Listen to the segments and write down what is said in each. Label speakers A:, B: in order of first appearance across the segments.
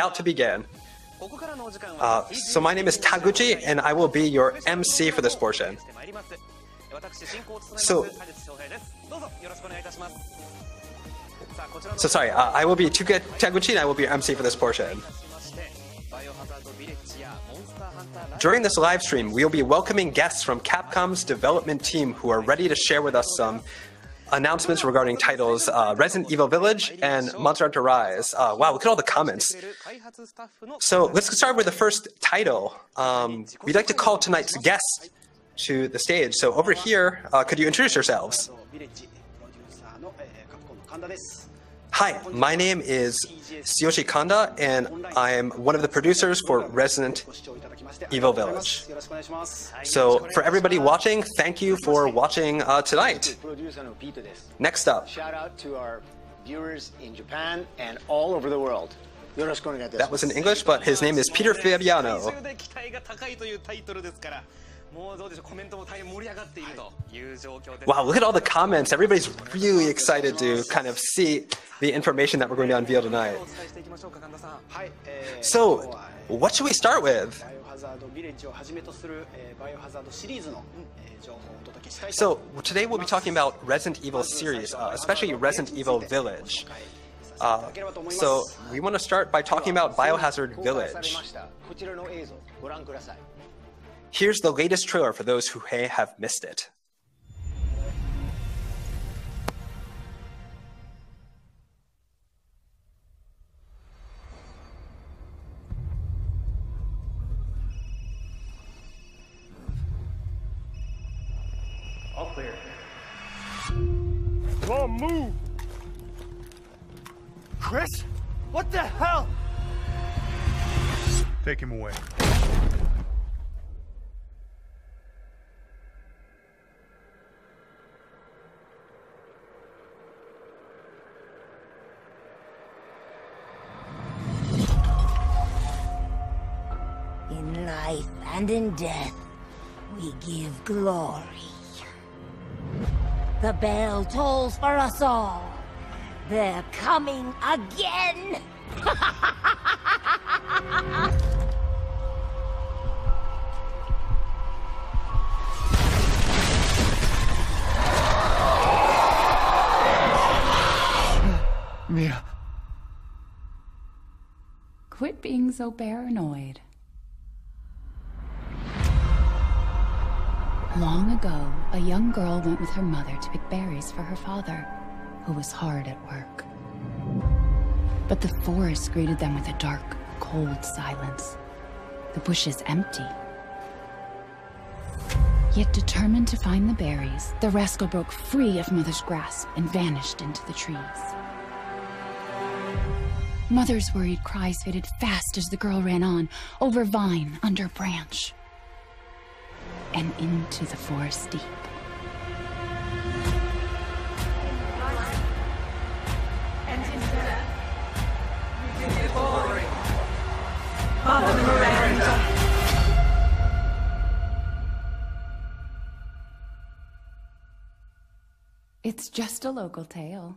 A: about to begin. Uh, so my name is Taguchi, and I will be your MC for this portion. So, so sorry, uh, I will be Tuka Taguchi, and I will be your MC for this portion. During this live stream, we will be welcoming guests from Capcom's development team who are ready to share with us some announcements regarding titles uh, Resident Evil Village and Monster Hunter Rise. Uh, wow, look at all the comments. So let's start with the first title. Um, we'd like to call tonight's guest to the stage. So over here, uh, could you introduce yourselves? Hi, my name is Tsuyoshi Kanda, and I am one of the producers for Resident Evil Village. So, for everybody watching, thank you for watching uh, tonight. Next up.
B: Shout out to our viewers in Japan and all over the world.
A: That was in English, but his name is Peter Fabiano. Wow, look at all the comments. Everybody's really excited to kind of see the information that we're going to unveil tonight. So, what should we start with? So, today we'll be talking about Resident Evil series, uh, especially Resident Evil Village. Uh, so, we want to start by talking about Biohazard Village. Here's the latest trailer for those who have missed it.
C: Away.
D: In life and in death, we give glory. The bell tolls for us all. They're coming again!
C: Mia.
E: Quit being so paranoid. Long ago, a young girl went with her mother to pick berries for her father, who was hard at work. But the forest greeted them with a dark, cold silence. The bushes empty. Yet determined to find the berries, the rascal broke free of Mother's grasp and vanished into the trees. Mother's worried cries faded fast as the girl ran on, over vine, under branch, and into the forest deep. It's just a local tale.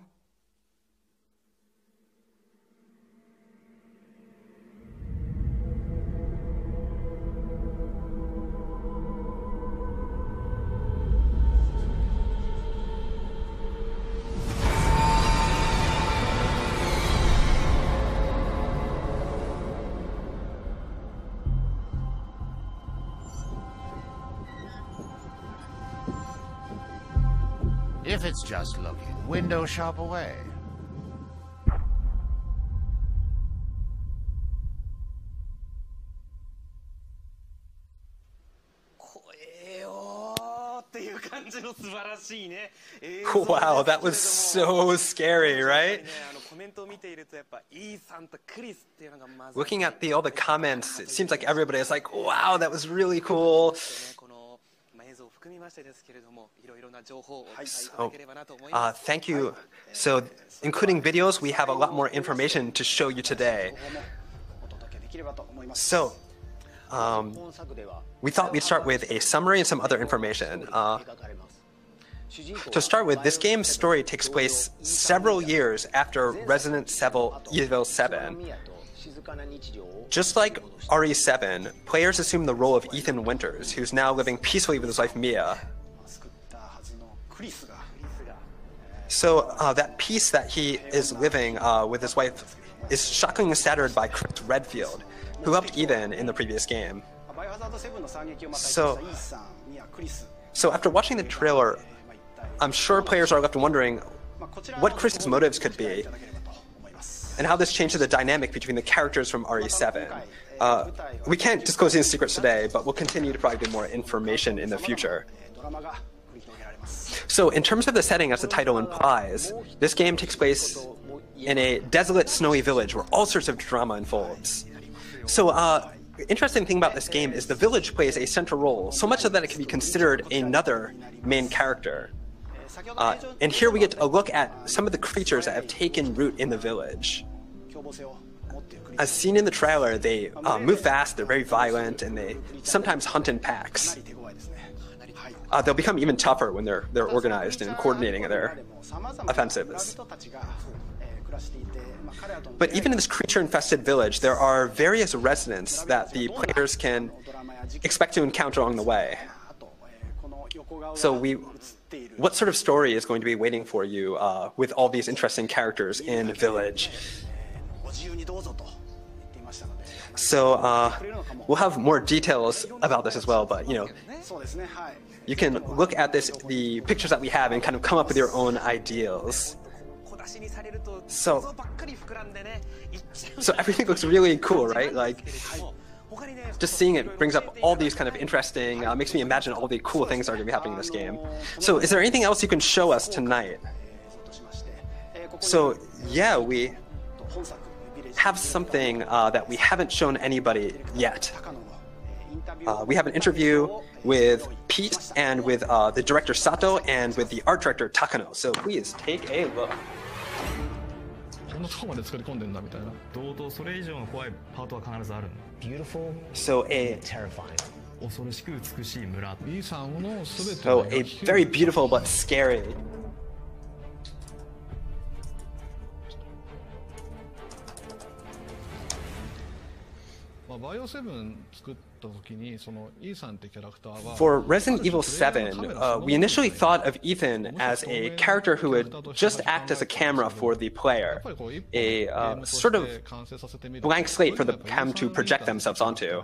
F: If it's just looking, window shop away.
A: Wow, that was so scary, right? Looking at the all the comments, it seems like everybody is like, "Wow, that was really cool." So, uh, thank you. So, including videos, we have a lot more information to show you today. So, um, we thought we'd start with a summary and some other information. Uh, to start with, this game's story takes place several years after Resident Evil 7. Just like RE7, players assume the role of Ethan Winters, who's now living peacefully with his wife Mia. So uh, that peace that he is living uh, with his wife is shockingly shattered by Chris Redfield, who helped Ethan in the previous game. So, so after watching the trailer, I'm sure players are left wondering what Chris's motives could be, and how this changes the dynamic between the characters from RE7. Uh, we can't disclose any secrets today, but we'll continue to provide more information in the future. So, in terms of the setting, as the title implies, this game takes place in a desolate, snowy village where all sorts of drama unfolds. So, uh, interesting thing about this game is the village plays a central role, so much so that it can be considered another main character. Uh, and here we get a look at some of the creatures that have taken root in the village. As seen in the trailer, they uh, move fast, they're very violent, and they sometimes hunt in packs. Uh, they'll become even tougher when they're they're organized and coordinating their offensives. But even in this creature-infested village, there are various residents that the players can expect to encounter along the way. So we, what sort of story is going to be waiting for you uh, with all these interesting characters in Village? So uh, we'll have more details about this as well, but you know, you can look at this, the pictures that we have, and kind of come up with your own ideals. So, so everything looks really cool, right? Like, just seeing it brings up all these kind of interesting, uh, makes me imagine all the cool things that are going to be happening in this game. So, is there anything else you can show us tonight? So, yeah, we have something uh, that we haven't shown anybody yet. Uh, we have an interview with Pete and with uh, the director Sato and with the art director Takano. So please take a look.
G: こんなとこまで作り込んでんだみたいな。同等それ以上の怖いパートは必ずある
B: Beautiful,
A: So a
B: terrifying.
G: 恐ろしく美しい村。
C: B さんのすべて
A: so a very beautiful but scary.
C: まあ、バイオセブン作って
A: For Resident Evil 7, uh, we initially thought of Ethan as a character who would just act as a camera for the player, a uh, sort of blank slate for the cam to project themselves onto.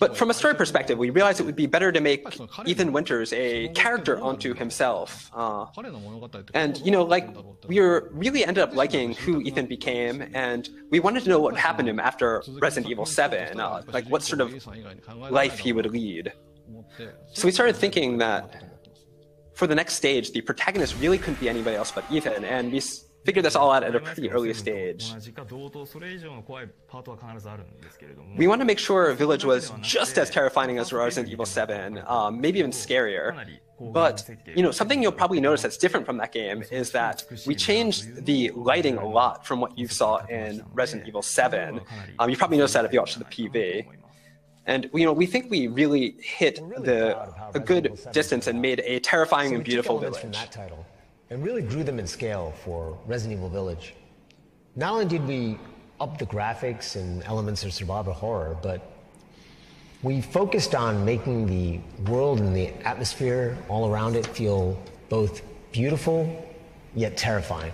A: But from a story perspective, we realized it would be better to make Ethan Winters a character onto himself. Uh, and, you know, like, we were, really ended up liking who Ethan became, and we wanted to know what happened to him after Resident Evil 7, uh, like what sort of life he would lead. So we started thinking that for the next stage, the protagonist really couldn't be anybody else but Ethan, and we figured this all out at a pretty early stage. We wanted to make sure Village was just as terrifying as Resident Evil 7, um, maybe even scarier. But, you know, something you'll probably notice that's different from that game is that we changed the lighting a lot from what you saw in Resident Evil 7. Um, you probably noticed that if you watched the PV. And you know, we think we really hit the a good distance and made a terrifying
B: So
A: and
B: we took
A: beautiful
B: elements
A: village.
B: from that title and really grew them in scale for Resident Evil Village. Not only did we up the graphics and elements of survival horror, but we focused on making the world and the atmosphere all around it feel both beautiful yet terrifying.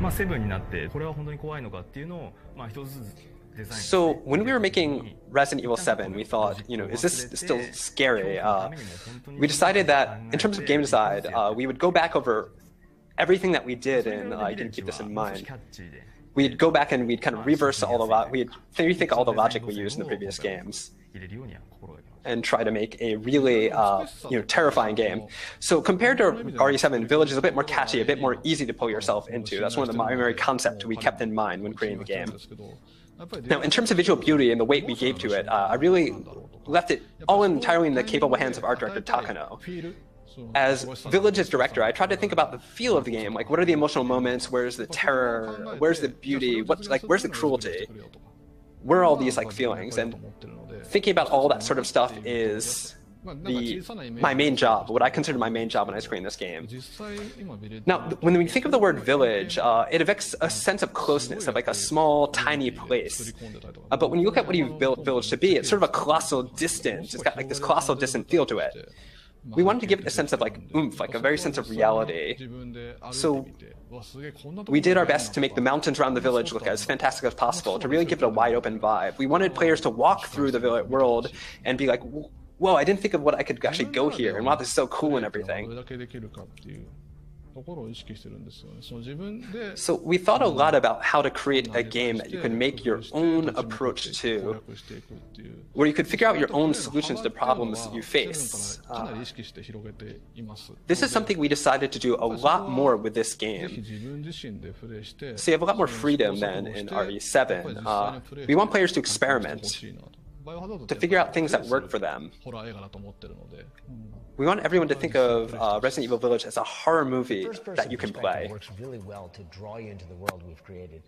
G: まあセブンになってこれは本当に怖いのかっていうのをまあ一つずつデザイン
A: So when we were making Resident Evil 7, we thought, you know, is this still scary? Uh, we decided that in terms of game design, uh, we would go back over everything that we did, and uh, you can keep this in mind. We'd go back and we'd kind of reverse all the lo- we'd rethink all the logic we used in the previous games and try to make a really uh, you know terrifying game. So compared to RE7, Village is a bit more catchy, a bit more easy to pull yourself into. That's one of the primary concepts we kept in mind when creating the game. Now, in terms of visual beauty and the weight we gave to it, uh, I really left it all entirely in the capable hands of art director Takano. As Village's director, I tried to think about the feel of the game. Like, what are the emotional moments? Where's the terror? Where's the beauty? What's like, where's the cruelty? Where are all these like feelings? And thinking about all that sort of stuff is the, my main job, what I consider my main job when I screen this game. Now, when we think of the word village, uh, it evokes a sense of closeness, of like a small, tiny place. Uh, but when you look at what you built village to be, it's sort of a colossal distance. It's got like this colossal distant feel to it. We wanted to give it a sense of like oomph, like a very sense of reality. So we did our best to make the mountains around the village look as fantastic as possible, to really give it a wide open vibe. We wanted players to walk through the world and be like, whoa, I didn't think of what I could actually go here, and wow, this is so cool and everything. So we thought a lot about how to create a game that you can make your own approach to, where you could figure out your own solutions to problems you face. Uh, this is something we decided to do a lot more with this game. So you have a lot more freedom than in RE7. Uh, we want players to experiment to figure out things that work for them.
C: Hmm.
A: We want everyone to think of uh, Resident Evil Village as a horror movie that you can play.
B: Works really well to draw you into the world we've created.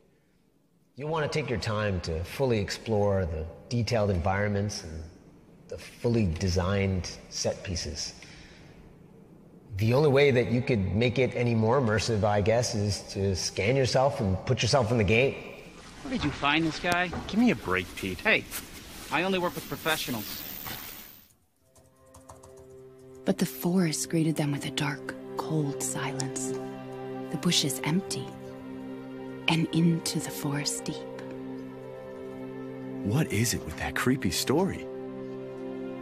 B: You want to take your time to fully explore the detailed environments and the fully designed set pieces. The only way that you could make it any more immersive, I guess, is to scan yourself and put yourself in the game.
H: Where did you find this guy?
I: Give me a break, Pete.
H: Hey, I only work with professionals.
E: But the forest greeted them with a dark, cold silence. The bushes empty. And into the forest deep.
J: What is it with that creepy story?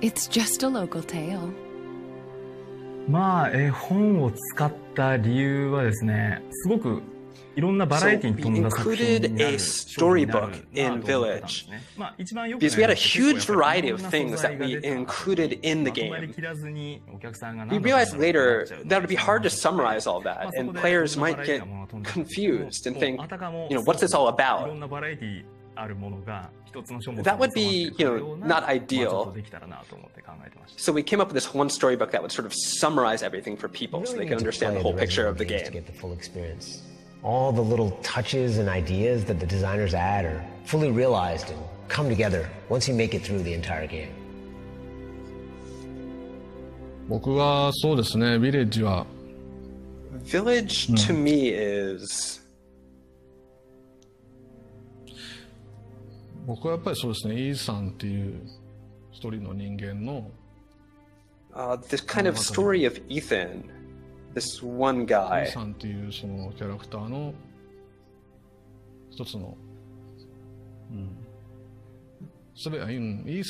E: It's just a local tale.
K: まあ、絵本を使った理由はですね、すごく so we included a
A: storybook in Village because we had a huge variety of things that we included in the game. We realized later that it would be hard to summarize all that, and players might get confused and think, you know, what's this all about? That would be, you know, not ideal. So we came up with this one storybook that would sort of summarize everything for people so they
B: could
A: understand the whole picture of the
B: game. To get the full experience All the little touches and ideas that the designers add are fully realized and come together once you make it through the entire game.
C: 僕はそうですねビレッジは
A: Village to me is
C: 僕はやっぱりそうですねイーさんっていう一人の人間の
A: uh, this kind of story of Ethan, this one guy.
C: さんっていうそのキャラクターの一つの、うん、すべ、うん、
A: E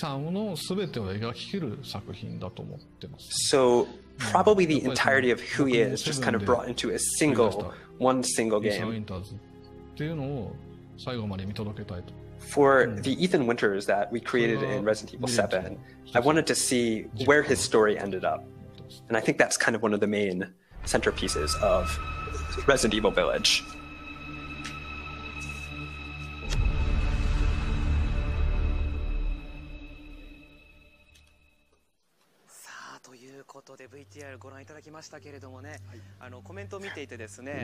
A: probably the entirety of who he is just kind of brought into a single, one single game. For the Ethan Winters that we created in Resident Evil 7, I wanted to see where his story ended up. And I think that's kind of one of the main centerpieces of Resident Evil Village.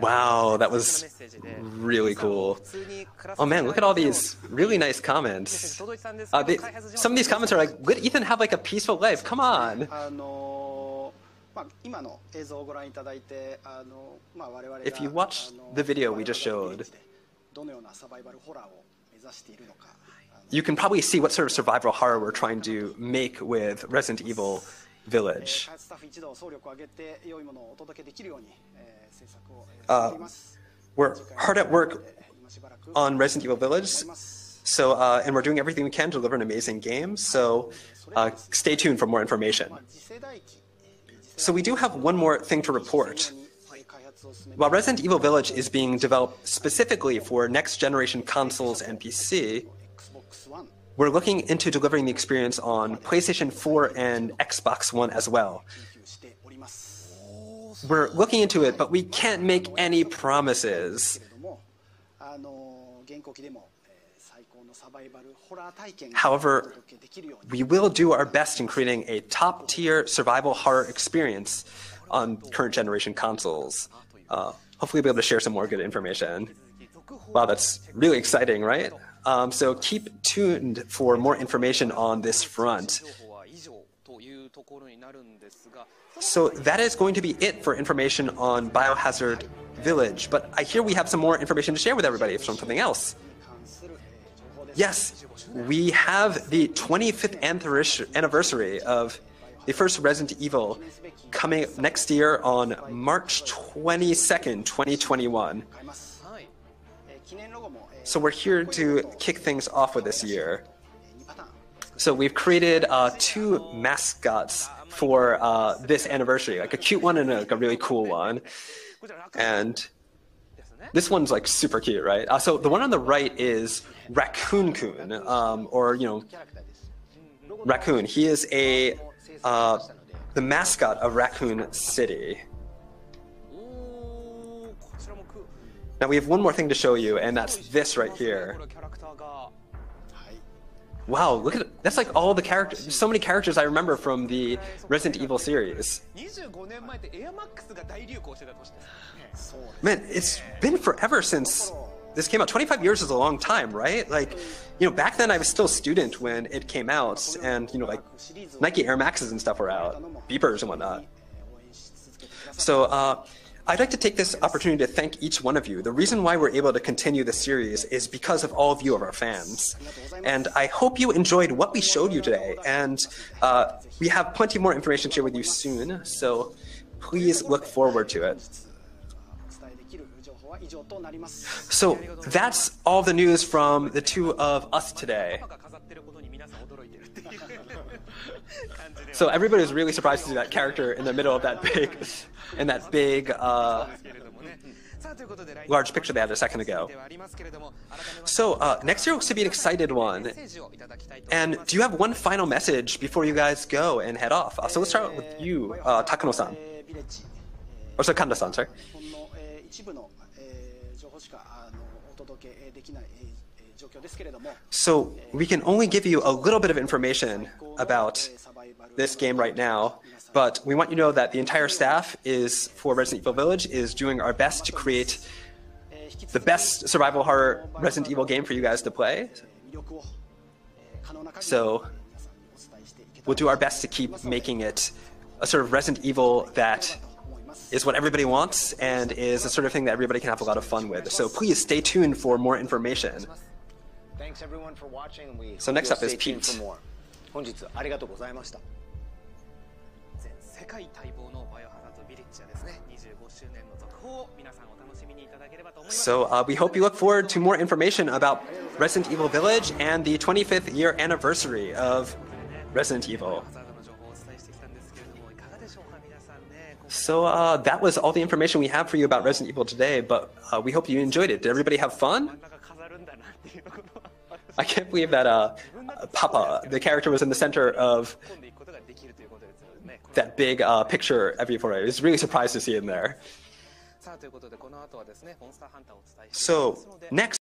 A: Wow, that was really cool. Oh man, look at all these really nice comments. Uh, they, some of these comments are like, "Would Ethan have like a peaceful life. Come on.
L: Um,
A: if you watched the video we just showed, you can probably see what sort of survival horror we're trying to make with Resident Evil Village. Uh, we're hard at work on Resident Evil Village, so uh, and we're doing everything we can to deliver an amazing game. So uh, stay tuned for more information. Uh, so we do have one more thing to report. While Resident Evil Village is being developed specifically for next generation consoles and PC, we're looking into delivering the experience on PlayStation 4 and Xbox One as well. We're looking into it, but we can't make any promises. However, we will do our best in creating a top tier survival horror experience on current generation consoles. Uh, hopefully, we'll be able to share some more good information. Wow, that's really exciting, right? Um, so keep tuned for more information on this front. So that is going to be it for information on Biohazard Village, but I hear we have some more information to share with everybody from something else. Yes, we have the 25th anniversary of the first Resident Evil coming next year on March 22nd, 2021. So we're here to kick things off with this year. So we've created uh, two mascots for uh, this anniversary, like a cute one and a, like a really cool one. And this one's like super cute, right? Uh, so the one on the right is Raccoon Kun, um, or you know, Raccoon. He is a uh, the mascot of Raccoon City. Now we have one more thing to show you, and that's this right here. Wow, look at that's like all the characters. So many characters I remember from the Resident Evil series. Man, it's been forever since this came out. 25 years is a long time, right? Like, you know, back then I was still a student when it came out, and you know, like Nike Air Maxes and stuff were out, beepers and whatnot. So, uh, I'd like to take this opportunity to thank each one of you. The reason why we're able to continue the series is because of all of you of our fans. And I hope you enjoyed what we showed you today. And uh, we have plenty more information to share with you soon, so please look forward to it. So that's all the news from the two of us today. So everybody was really surprised to see that character in the middle of that big, in that big, uh, large picture they had a second ago. So uh, next year looks to be an excited one. And do you have one final message before you guys go and head off? Uh, so let's start with you, uh, Takano-san. Or so Kanda-san, sorry. So we can only give you a little bit of information about this game right now, but we want you to know that the entire staff is for Resident Evil Village is doing our best to create the best survival horror Resident Evil game for you guys to play. So we'll do our best to keep making it a sort of Resident Evil that is what everybody wants and is the sort of thing that everybody can have a lot of fun with. So please stay tuned for more information.
B: Thanks everyone for watching. We
A: so next up is Pete.
B: For more. 本日ありがとうございました。
M: 全世界待望のバイオハザードビレッジはですね、25周年の続報を皆さんお楽しみにいただければと思います。
A: So、uh, we hope you look forward to more information about Resident Evil Village and the 25th year anniversary of Resident Evil. So uh, that was all the information we have for you about Resident Evil today, but uh, we hope you enjoyed it. Did everybody have fun? I can't believe that uh, Papa, the character, was in the center of that big uh, picture everywhere. I was really surprised to see him there. So next.